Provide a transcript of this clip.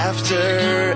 after